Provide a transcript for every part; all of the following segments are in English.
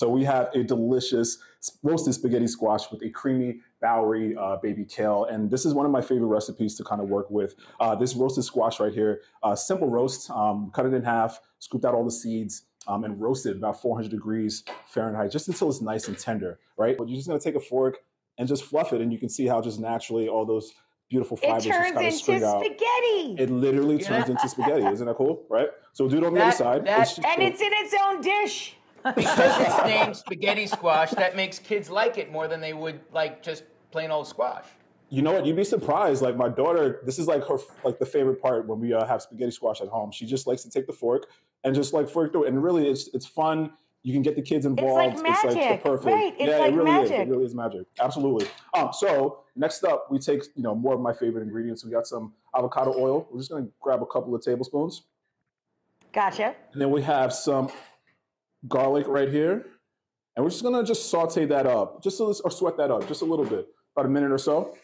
So we have a delicious roasted spaghetti squash with a creamy Bowery uh, baby kale. And this is one of my favorite recipes to kind of work with. Uh, this roasted squash right here, uh, simple roast, um, cut it in half, scooped out all the seeds, um, and roasted about 400 degrees Fahrenheit, just until it's nice and tender, right? But you're just gonna take a fork and just fluff it, and you can see how just naturally all those beautiful fibers it turns just kind of into spring spaghetti. out. It literally turns Yeah. into spaghetti. Isn't that cool? Right? So we'll do it on the That- other side. that- It's just- and it's in its own dish. Because it's named spaghetti squash, that makes kids like it more than they would like just plain old squash. You know what? You'd be surprised. Like my daughter, this is like her like the favorite part when we uh, have spaghetti squash at home. She just likes to take the fork and just like fork through it. And really, it's it's fun. You can get the kids involved. It's like magic, the perfect. right, it's yeah, like it really is. It really is magic. Absolutely. Um. So next up, we take you know more of my favorite ingredients. We got some avocado oil. We're just gonna grab a couple of tablespoons, Gotcha. and then we have some garlic right here, and we're just gonna just saute that up, just a, or sweat that up, just a little bit, about a minute or so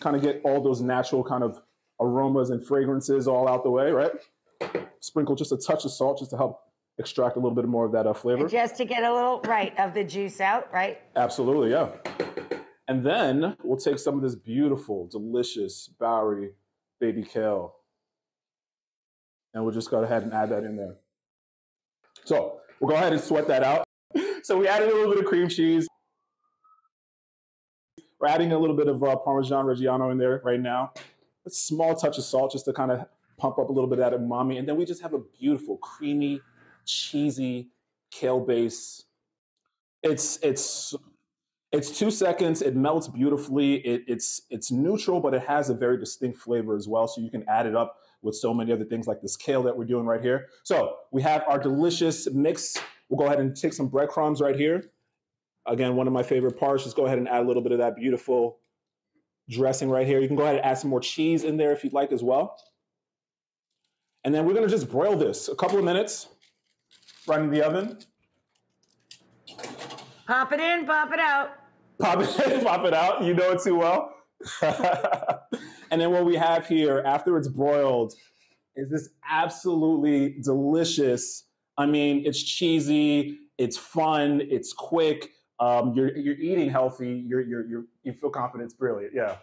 kind of get all those natural kind of aromas and fragrances all out the way, right? Sprinkle just a touch of salt just to help extract a little bit more of that uh, flavor. Just to get a little right of the juice out, right? Absolutely, yeah. And then we'll take some of this beautiful, delicious Bowery baby kale. And we'll just go ahead and add that in there. So we'll go ahead and sweat that out. So we added a little bit of cream cheese. We're adding a little bit of uh, Parmesan Reggiano in there right now. A small touch of salt just to kind of pump up a little bit of that umami. And then we just have a beautiful, creamy, cheesy kale base. It's it's it's two seconds. It melts beautifully. It, it's it's neutral, but it has a very distinct flavor as well. So you can add it up with so many other things like this kale that we're doing right here. So we have our delicious mix. We'll go ahead and take some breadcrumbs right here. Again, one of my favorite parts. Just go ahead and add a little bit of that beautiful dressing right here. You can go ahead and add some more cheese in there if you'd like as well. And then we're gonna just broil this a couple of minutes right in the oven. Pop it in, pop it out. pop it, pop it out. You know it too well. and then what we have here after it's broiled is this absolutely delicious. I mean, it's cheesy, it's fun, it's quick. Um, you're you're eating healthy. You're you're, you're you feel confident. It's brilliant. Yeah.